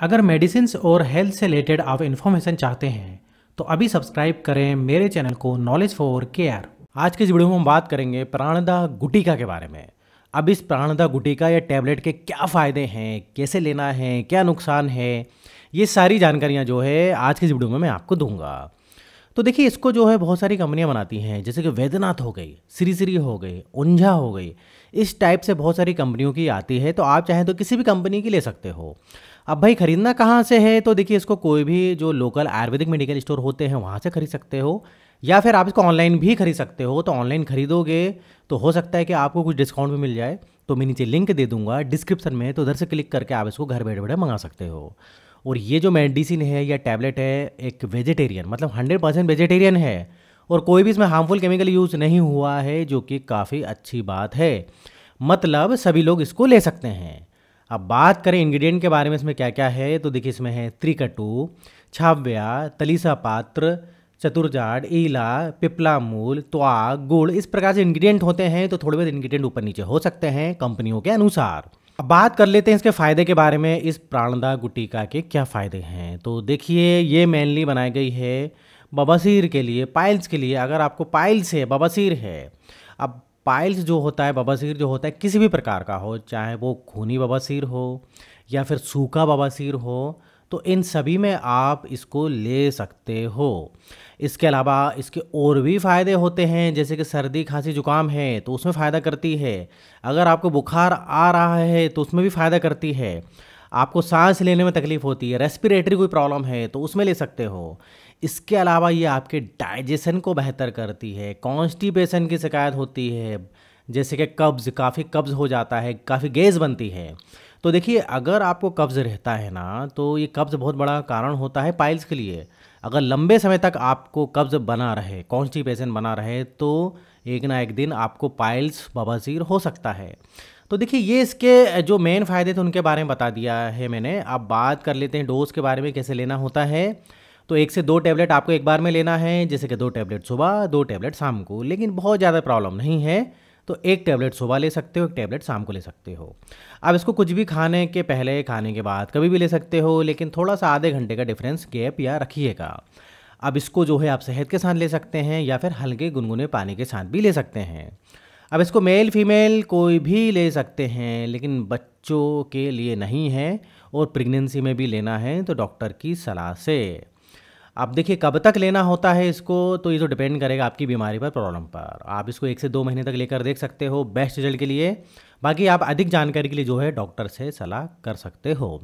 अगर मेडिसिन और हेल्थ से रिलेटेड आप इन्फॉर्मेशन चाहते हैं तो अभी सब्सक्राइब करें मेरे चैनल को नॉलेज फॉर केयर आज के इस वीडियो में हम बात करेंगे प्राणदा गुटिका के बारे में। अब इस प्राणदा गुटिका या टैबलेट के क्या फ़ायदे हैं, कैसे लेना है, क्या नुकसान है, ये सारी जानकारियाँ जो है आज के इस वीडियो में मैं आपको दूँगा। तो देखिए, इसको जो है बहुत सारी कंपनियाँ बनाती हैं, जैसे कि वैद्यनाथ हो गई, श्री श्री हो गई उंझा हो गई इस टाइप से बहुत सारी कंपनियों की आती है तो आप चाहें तो किसी भी कंपनी की ले सकते हो। अब भाई ख़रीदना कहाँ से है तो देखिए इसको कोई भी जो लोकल आयुर्वेदिक मेडिकल स्टोर होते हैं, वहाँ से खरीद सकते हो। या फिर आप इसको ऑनलाइन भी खरीद सकते हो तो ऑनलाइन खरीदोगे तो हो सकता है कि आपको कुछ डिस्काउंट भी मिल जाए। तो मैं नीचे लिंक दे दूँगा डिस्क्रिप्शन में तो उधर से क्लिक करके आप इसको घर बैठे बैठे मंगा सकते हो। और ये जो मेडिसिन है, या टैबलेट है, एक वेजिटेरियन मतलब हंड्रेड परसेंट वेजिटेरियन है। और कोई भी इसमें हार्मफुल केमिकल यूज़ नहीं हुआ है, जो कि काफ़ी अच्छी बात है। मतलब सभी लोग इसको ले सकते हैं। अब बात करें इंग्रेडिएंट के बारे में, इसमें क्या क्या है तो देखिए इसमें है त्रिकटु, छाव्या, तलीसा पात्र, चतुर्जाड, ईला, पिपला मूल, त्वाग, गुड़, इस प्रकार से इंग्रेडिएंट होते हैं तो थोड़े बहुत इंग्रेडिएंट ऊपर नीचे हो सकते हैं कंपनियों के अनुसार। अब बात कर लेते हैं इसके फ़ायदे के बारे में, इस प्राणदा गुटिका के क्या फ़ायदे हैं। तो देखिए, ये मेनली बनाई गई है बबासीर के लिए, पाइल्स के लिए, अगर आपको पाइल्स है, बबासीर है, अब पाइल्स जो होता है, बबासीर जो होता है, किसी भी प्रकार का हो, चाहे वो खूनी बबासीर हो, या फिर सूखा बबासीर हो तो इन सभी में आप इसको ले सकते हो। इसके अलावा इसके और भी फ़ायदे होते हैं, जैसे कि सर्दी खांसी जुकाम है तो उसमें फ़ायदा करती है। अगर आपको बुखार आ रहा है तो उसमें भी फ़ायदा करती है। आपको सांस लेने में तकलीफ़ होती है रेस्पिरेटरी कोई प्रॉब्लम है तो उसमें ले सकते हो। इसके अलावा ये आपके डाइजेशन को बेहतर करती है कॉन्स्टिपेशन की शिकायत होती है, जैसे कि कब्ज़, काफ़ी कब्ज़ हो जाता है, काफ़ी गैस बनती है। तो देखिए, अगर आपको कब्ज़ रहता है ना तो ये कब्ज़ बहुत बड़ा कारण होता है पाइल्स के लिए। अगर लंबे समय तक आपको कब्ज़ बना रहे कॉन्स्टिपेशन बना रहे तो एक ना एक दिन आपको पाइल्स बवासीर हो सकता है। तो देखिए, ये इसके जो मेन फ़ायदे थे उनके बारे में बता दिया है मैंने। अब बात कर लेते हैं डोज के बारे में कैसे लेना होता है। तो एक से दो टैबलेट आपको एक बार में लेना है, जैसे कि दो टैबलेट सुबह, दो टैबलेट शाम को, लेकिन बहुत ज़्यादा प्रॉब्लम नहीं है। तो एक टैबलेट सुबह ले सकते हो, एक टैबलेट शाम को ले सकते हो। अब इसको कुछ भी खाने के पहले, खाने के बाद कभी भी ले सकते हो, लेकिन थोड़ा सा आधे घंटे का डिफरेंस गैप या रखिएगा। अब इसको जो है आप शहद के साथ ले सकते हैं या फिर हल्के गुनगुने पानी के साथ भी ले सकते हैं। अब इसको मेल फीमेल कोई भी ले सकते हैं, लेकिन बच्चों के लिए नहीं है और प्रेगनेंसी में भी लेना है तो डॉक्टर की सलाह से। अब देखिए, कब तक लेना होता है इसको तो ये तो डिपेंड करेगा आपकी बीमारी पर प्रॉब्लम पर। आप इसको एक से दो महीने तक लेकर देख सकते हो बेस्ट रिज़ल्ट के लिए। बाकी आप अधिक जानकारी के लिए जो है डॉक्टर से सलाह कर सकते हो।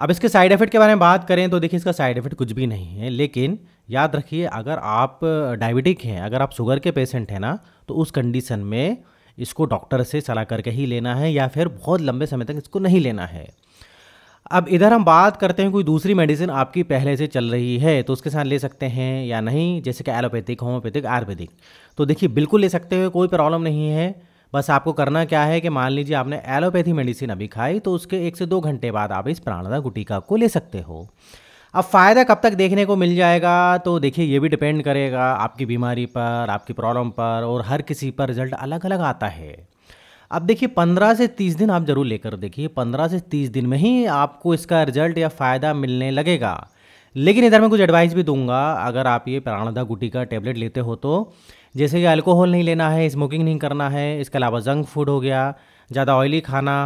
अब इसके साइड इफ़ेक्ट के बारे में बात करें तो देखिए इसका साइड इफ़ेक्ट कुछ भी नहीं है, लेकिन याद रखिए, अगर आप डायबिटिक हैं, अगर आप शुगर के पेशेंट हैं ना तो उस कंडीशन में इसको डॉक्टर से सलाह करके ही लेना है या फिर बहुत लंबे समय तक इसको नहीं लेना है। अब इधर हम बात करते हैं, कोई दूसरी मेडिसिन आपकी पहले से चल रही है तो उसके साथ ले सकते हैं या नहीं, जैसे कि एलोपैथिक होम्योपैथिक आयुर्वेदिक तो देखिए, बिल्कुल ले सकते हो कोई प्रॉब्लम नहीं है, बस आपको करना क्या है कि मान लीजिए आपने एलोपैथी मेडिसिन अभी खाई तो उसके एक से दो घंटे बाद आप इस प्राणदा गुटिका को ले सकते हो। अब फ़ायदा कब तक देखने को मिल जाएगा? तो देखिए, ये भी डिपेंड करेगा आपकी बीमारी पर, आपकी प्रॉब्लम पर और हर किसी पर रिज़ल्ट अलग अलग आता है। अब देखिए, पंद्रह से तीस दिन आप ज़रूर लेकर देखिए, पंद्रह से तीस दिन में ही आपको इसका रिज़ल्ट या फ़ायदा मिलने लगेगा। लेकिन इधर मैं कुछ एडवाइस भी दूँगा, अगर आप ये प्राणदा गुटी का टेबलेट लेते हो तो। जैसे कि अल्कोहल नहीं लेना है स्मोकिंग नहीं करना है, इसके अलावा जंक फ़ूड हो गया, ज़्यादा ऑयली खाना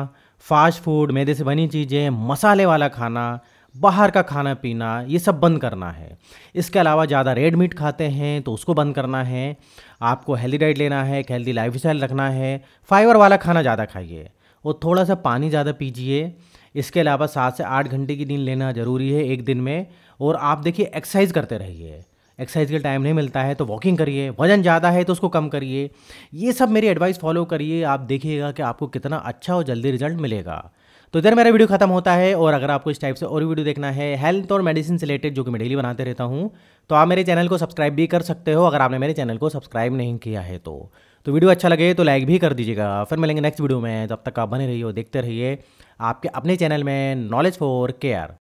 फास्ट फ़ूड मैदे से बनी चीज़ें, मसाले वाला खाना बाहर का खाना पीना, ये सब बंद करना है। इसके अलावा ज़्यादा रेड मीट खाते हैं तो उसको बंद करना है। आपको हेल्दी डाइट लेना है, एक हेल्दी लाइफ स्टाइल रखना है। फाइबर वाला खाना ज़्यादा खाइए और थोड़ा सा पानी ज़्यादा पीजिए। इसके अलावा सात से आठ घंटे की नींद लेना ज़रूरी है एक दिन में और आप देखिए एक्सरसाइज करते रहिए। एक्सरसाइज के टाइम नहीं मिलता है तो वॉकिंग करिए, वज़न ज़्यादा है तो उसको कम करिए। ये सब मेरी एडवाइस फॉलो करिए, आप देखिएगा कि आपको कितना अच्छा और जल्दी रिज़ल्ट मिलेगा। तो इधर मेरा वीडियो खत्म होता है और अगर आपको इस टाइप से और वीडियो देखना है हेल्थ और मेडिसिन से रिलेटेड जो कि मैं डेली बनाते रहता हूँ तो आप मेरे चैनल को सब्सक्राइब भी कर सकते हो अगर आपने मेरे चैनल को सब्सक्राइब नहीं किया है तो। तो वीडियो अच्छा लगे तो लाइक भी कर दीजिएगा। फिर मिलेंगे नेक्स्ट वीडियो में, तब तक आप बने रहिए देखते रहिए आपके अपने चैनल में नॉलेज फॉर केयर